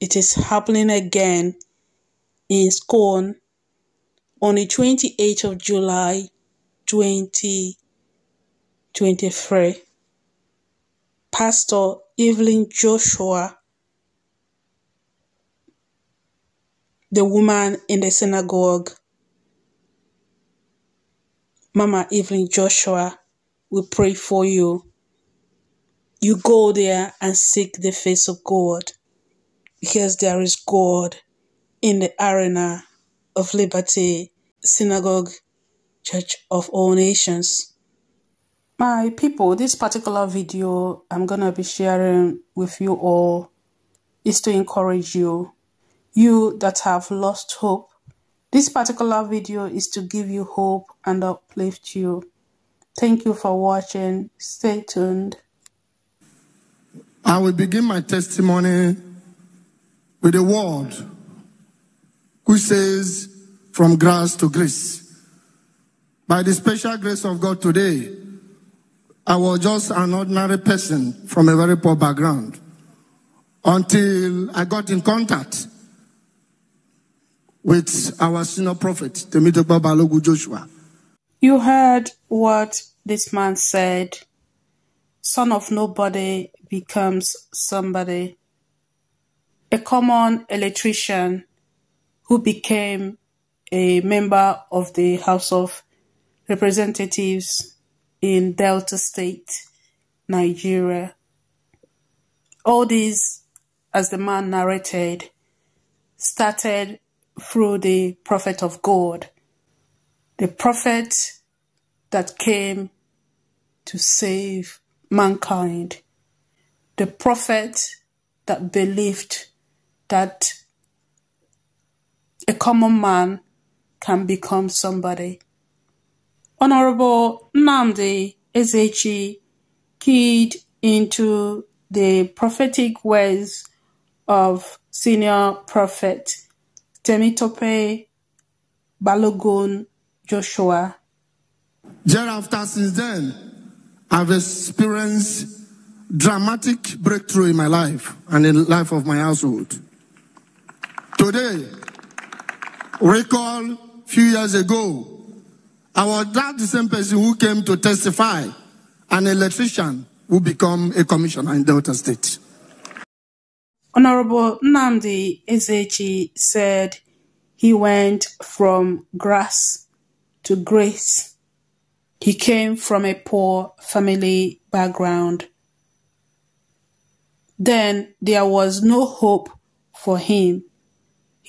it is happening again in SCOAN on the 28th of July 2023. Pastor Evelyn Joshua, the woman in the synagogue, Mama Evelyn Joshua, we pray for you. You go there and seek the face of God because there is God in the arena of liberty, synagogue, church of all nations. My people, this particular video I'm gonna be sharing with you all is to encourage you, you that have lost hope. This particular video is to give you hope and uplift you. Thank you for watching. Stay tuned. I will begin my testimony with a word which says, from grass to grace. By the special grace of God today, I was just an ordinary person from a very poor background until I got in contact with our senior prophet, Temitope Balogun Joshua. You heard what this man said. Son of nobody becomes somebody. A common electrician who became a member of the House of Representatives in Delta State, Nigeria. All this, as the man narrated, started through the prophet of God, the prophet that came to save mankind, the prophet that believed that a common man can become somebody. Honorable Nnamdi Ezechi keyed into the prophetic words of senior prophet Temitope Balogun Joshua. Thereafter, since then, I've experienced dramatic breakthrough in my life and in the life of my household. Today, recall few years ago, I was that the same person who came to testify, an electrician who become a commissioner in Delta State. Honorable Nnamdi Ezechi said he went from grass to grace. He came from a poor family background. Then there was no hope for him.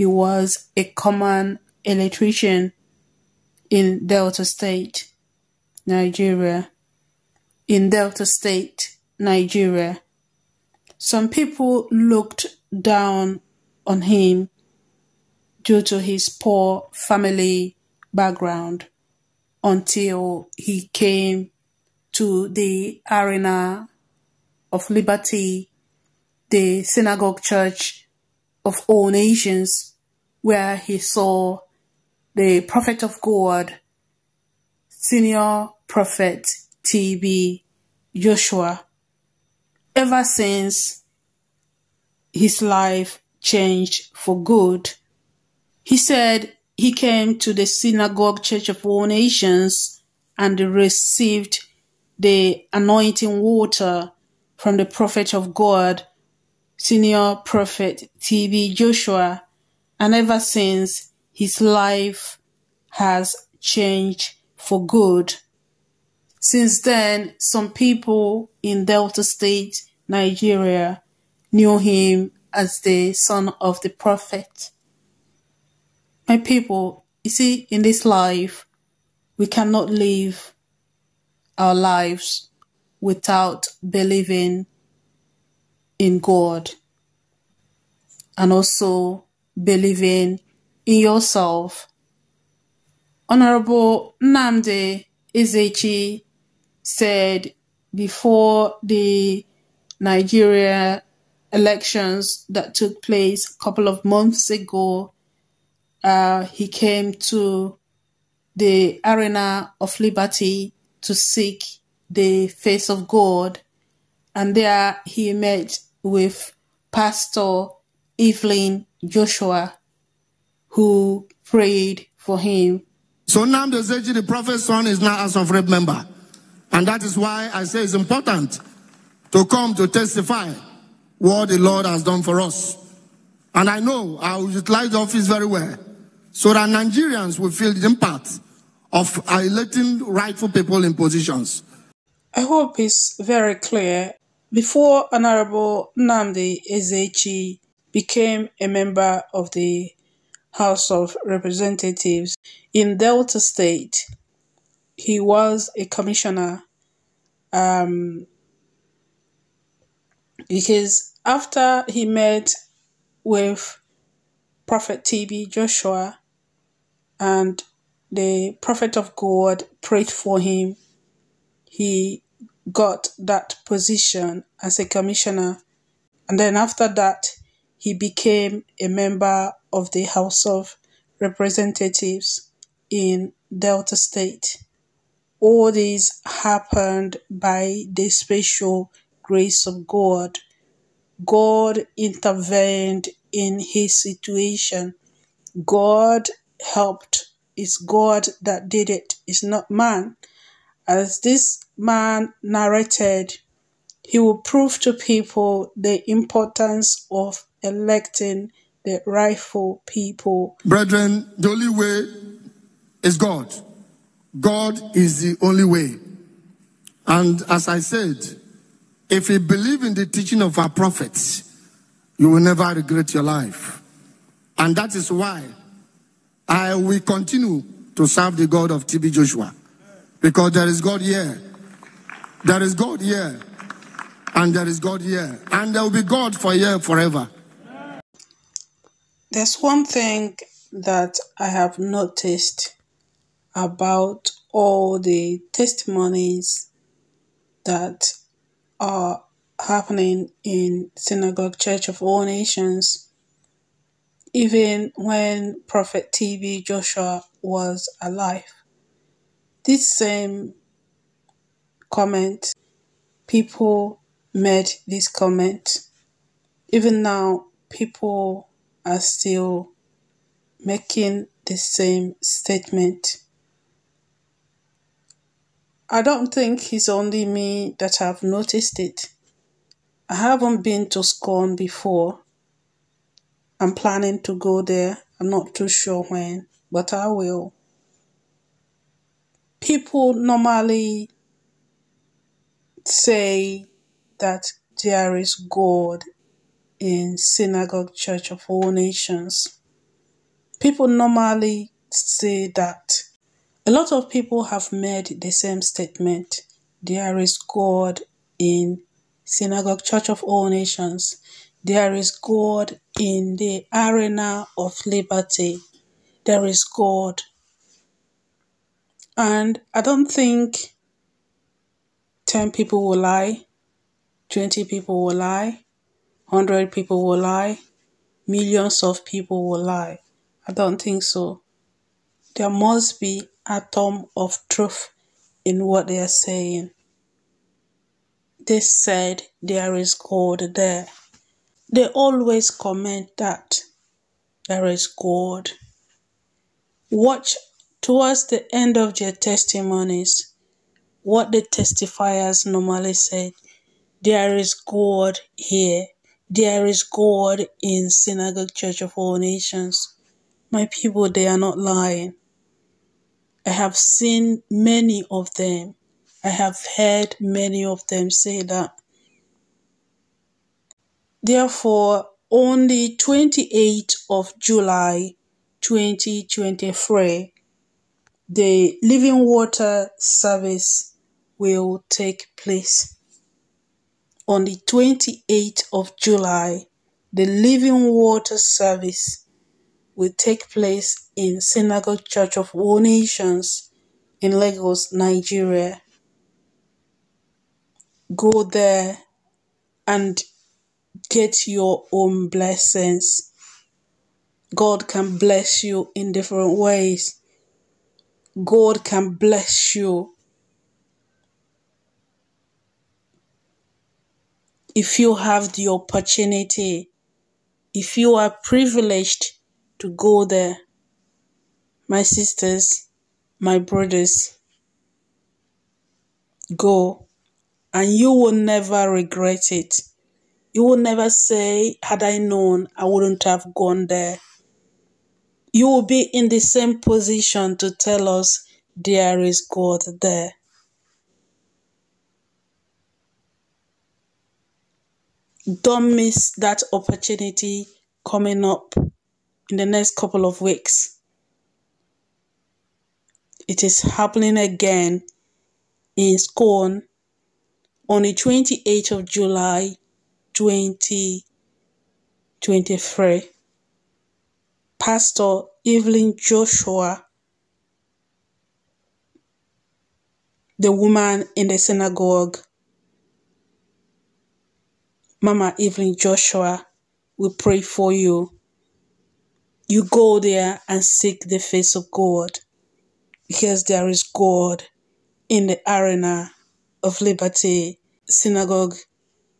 He was a common electrician in Delta State, Nigeria. In Delta State, Nigeria. Some people looked down on him due to his poor family background until he came to the arena of liberty, the synagogue church of all nations, where he saw the prophet of God, senior prophet TB Joshua. Ever since his life changed for good, he said he came to the synagogue church of all nations and received the anointing water from the prophet of God, senior prophet TB Joshua, and ever since his life has changed for good. Since then, some people in Delta State, Nigeria, knew him as the son of the prophet. My people, you see, in this life, we cannot live our lives without believing in God and also believing in yourself. Honorable Nnamdi Ezechi said before the Nigeria elections that took place a couple of months ago, uh, he came to the arena of liberty to seek the face of God. And there he met with Pastor Evelyn Joshua, who prayed for him. So now the Zeji, the prophet's son, is now as of rep member. And that is why I say it's important to come to testify what the Lord has done for us. And I know I will utilize the office very well so that Nigerians will feel the impact of electing rightful people in positions. I hope it's very clear. Before Honorable Nnamdi Ezechi became a member of the House of Representatives in Delta State, he was a commissioner um, because after he met with Prophet TB Joshua and the prophet of God prayed for him, he got that position as a commissioner. And then after that, he became a member of the House of Representatives in Delta State. All this happened by the special grace of God. God intervened in his situation. God helped. It's God that did it. It's not man. As this man narrated, he will prove to people the importance of electing the rightful people. Brethren, the only way is God. God is the only way. And as I said, if you believe in the teaching of our prophets, you will never regret your life. And that is why I will continue to serve the God of TB Joshua. Because there is God here. There is God here. And there is God here. And there will be God for here forever. There's one thing that I have noticed about all the testimonies that are happening in Synagogue Church of All Nations, even when Prophet TB Joshua was alive. This same comment, people made this comment. Even now, people are still making the same statement. I don't think it's only me that have noticed it. I haven't been to SCOAN before. I'm planning to go there. I'm not too sure when, but I will. People normally say that there is God in Synagogue Church of All Nations. People normally say that a lot of people have made the same statement. There is God in Synagogue Church of All Nations. There is God in the arena of liberty. There is God. And I don't think 10 people will lie, 20 people will lie, 100 people will lie, millions of people will lie. I don't think so. There must be atom of truth in what they are saying. They said there is God there. They always comment that there is God. Watch towards the end of their testimonies what the testifiers normally said there is God here. There is God in Synagogue Church of All Nations. My people, they are not lying. I have seen many of them. I have heard many of them say that. Therefore, on the 28th of July 2023, the Living Water service will take place. On the 28th of July, the Living Water service will take place in Synagogue Church of All Nations in Lagos, Nigeria. Go there and get your own blessings. God can bless you in different ways. God can bless you. If you have the opportunity If you are privileged to go there, my sisters, my brothers, go and you will never regret it. You will never say, Had I known, I wouldn't have gone there. You will be in the same position to tell us there is God there. Don't miss that opportunity coming up in the next couple of weeks. It is happening again in SCOAN on the 28th of July 2023. Pastor Evelyn Joshua, the woman in the synagogue, Mama Evelyn Joshua, we pray for you. You go there and seek the face of God because there is God in the arena of liberty, synagogue,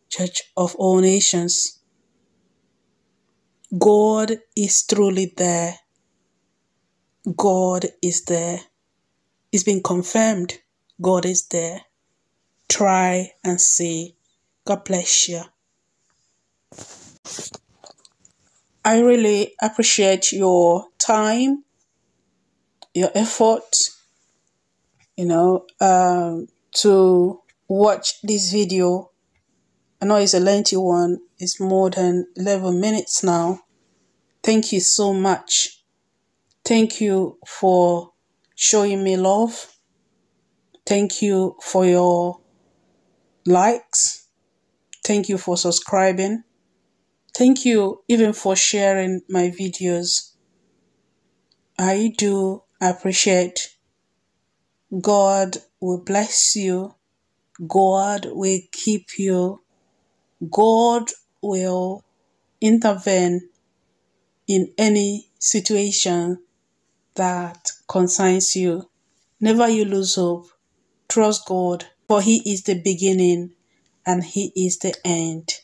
church of all nations. God is truly there. God is there. It's been confirmed. God is there. Try and see. God bless you. I really appreciate your time, your effort, you know, um, to watch this video. I know it's a lengthy one, it's more than 11 minutes now. Thank you so much. Thank you for showing me love. Thank you for your likes. Thank you for subscribing. Thank you even for sharing my videos. I do appreciate. God will bless you. God will keep you. God will intervene in any situation that concerns you. Never you lose hope. Trust God, for He is the beginning and He is the end.